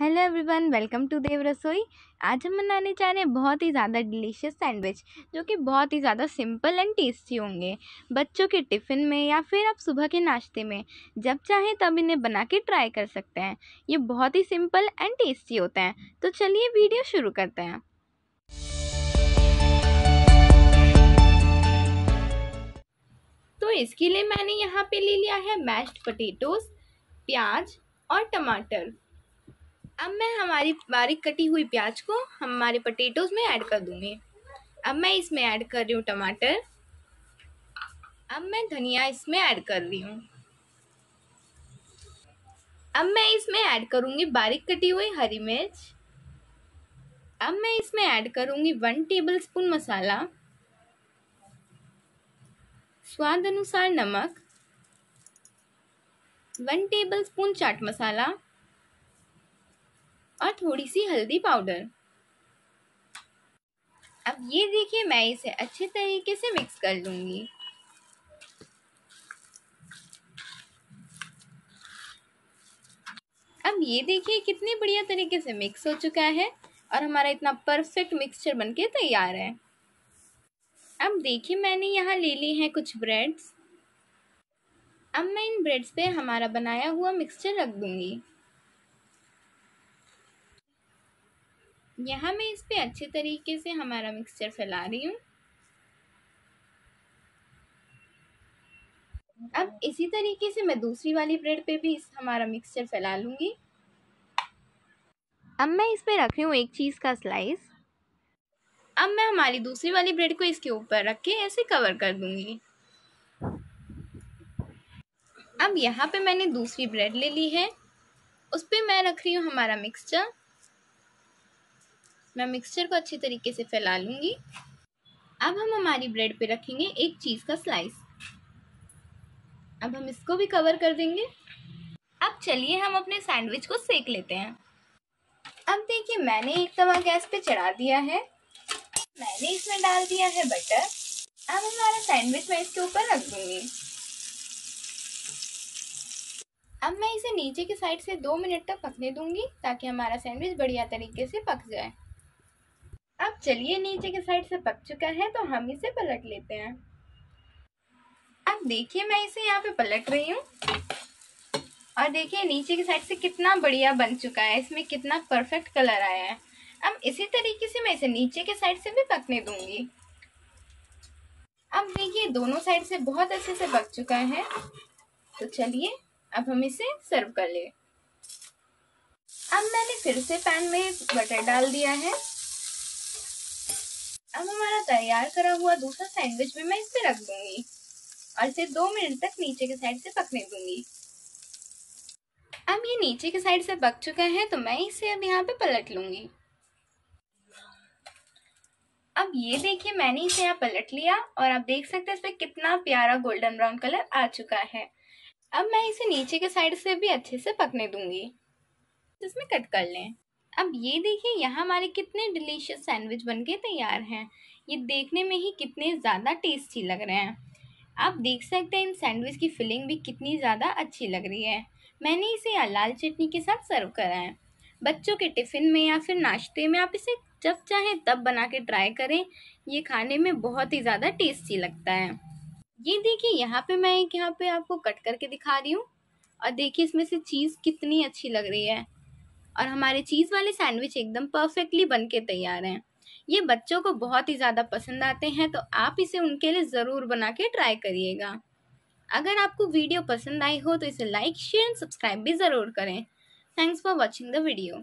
Hello everyone welcome to Dev Rasoi आज हम बनाने जा रहे हैं बहुत ही ज़्यादा डिलीशियस सैंडविच जो कि बहुत ही ज़्यादा सिंपल एंड टेस्टी होंगे। बच्चों के टिफ़िन में या फिर आप सुबह के नाश्ते में, जब चाहें तब इन्हें बना के ट्राई कर सकते हैं। ये बहुत ही सिंपल एंड टेस्टी होते हैं। तो चलिए वीडियो शुरू करते हैं। तो इसके लिए मैंने यहाँ पे ले लिया है मैश्ड पोटैटोज़ प्याज और टमाटर। अब मैं हमारी बारीक कटी हुई प्याज को हमारे पोटैटोज़ में ऐड कर दूँगी। अब मैं इसमें ऐड कर रही हूँ टमाटर। अब मैं धनिया इसमें ऐड कर रही हूँ। अब मैं इसमें ऐड करूँगी बारीक कटी हुई हरी मिर्च। अब मैं इसमें ऐड करूँगी वन टेबल स्पून मसाला। स्वाद अनुसार नमक। One tablespoon chaat masala. और थोड़ी सी हल्दी पाउडर। अब ये देखिए, मैं इसे अच्छे तरीके से मिक्स कर लूँगी। अब ये देखिए, कितनी बढ़िया तरीके से मिक्स हो चुका है और हमारा इतना परफेक्ट मिक्सचर बनके तैयार है। अब देखिए, मैंने यहाँ ले ली हैं कुछ ब्रेड्स। अब मैं इन ब्रेड्स पे हमारा बनाया हुआ मिक्सचर रख दूँगी। यहाँ मैं इस पर अच्छे तरीके से हमारा मिक्सचर फैला रही हूँ। अब इसी तरीके से मैं दूसरी वाली ब्रेड पे भी इस हमारा मिक्सचर फैला लूँगी। अब मैं इस पे रख रही हूँ एक चीज़ का स्लाइस अब मैं हमारी दूसरी वाली ब्रेड को इसके ऊपर रख के ऐसे कवर कर दूँगी। अब यहाँ पे मैंने दूसरी ब्रेड ले ली है। उस पर मैं रख रही हूँ हमारा मिक्सचर मैं मिक्सचर को अच्छे तरीके से फैला लूँगी। अब हम हमारी ब्रेड पे रखेंगे एक चीज़ का स्लाइस अब हम इसको भी कवर कर देंगे। अब चलिए हम अपने सैंडविच को सेक लेते हैं। अब देखिए, मैंने एक तवा गैस पे चढ़ा दिया है। मैंने इसमें डाल दिया है बटर अब हमारा सैंडविच मैं इसके ऊपर रख दूँगी। अब मैं इसे नीचे की साइड से दो मिनट तक पकने दूँगी ताकि हमारा सैंडविच बढ़िया तरीके से पक जाए। अब चलिए नीचे के साइड से पक चुका है तो हम इसे पलट लेते हैं। अब देखिए, मैं इसे यहाँ पे पलट रही हूँ। और देखिए, नीचे की साइड से कितना बढ़िया बन चुका है, इसमें कितना परफेक्ट कलर आया है। अब इसी तरीके से मैं इसे नीचे के साइड से भी पकने दूँगी। अब देखिए, दोनों साइड से बहुत अच्छे से पक चुका है। तो चलिए, अब हम इसे सर्व कर ले। अब मैंने फिर से पैन में बटर डाल दिया है। अब हमारा तैयार करा हुआ दूसरा सैंडविच भी मैं इस पे रख दूँगी। और इसे दो मिनट तक नीचे के साइड से पकने दूँगी। अब ये नीचे के साइड से पक चुका है तो मैं इसे अब यहाँ पे पलट लूँगी। अब ये देखिए, मैंने इसे यहाँ पलट लिया, और आप देख सकते हैं इस इसमें कितना प्यारा गोल्डन ब्राउन कलर आ चुका है। अब मैं इसे नीचे के साइड से भी अच्छे से पकने दूँगी। इसमें कट कर लें। अब ये देखिए, यहाँ हमारे कितने डिलीशियस सैंडविच बन के तैयार हैं। ये देखने में ही कितने ज़्यादा टेस्टी लग रहे हैं। आप देख सकते हैं, इन सैंडविच की फिलिंग भी कितनी ज़्यादा अच्छी लग रही है। मैंने इसे लाल चटनी के साथ सर्व करा है। बच्चों के टिफ़िन में या फिर नाश्ते में आप इसे जब चाहें, तब बना के ट्राई करें। ये खाने में बहुत ही ज़्यादा टेस्टी लगता है। ये देखिए, यहाँ पे मैं एक यहाँ पे आपको कट करके दिखा रही हूँ। और देखिए, इसमें से चीज़ कितनी अच्छी लग रही है। और हमारे चीज़ वाले सैंडविच एकदम परफेक्टली बन के तैयार हैं। ये बच्चों को बहुत ही ज़्यादा पसंद आते हैं तो आप इसे उनके लिए ज़रूर बना के ट्राई करिएगा। अगर आपको वीडियो पसंद आई हो तो इसे लाइक, शेयर एंड सब्सक्राइब भी ज़रूर करें। Thanks for watching the video.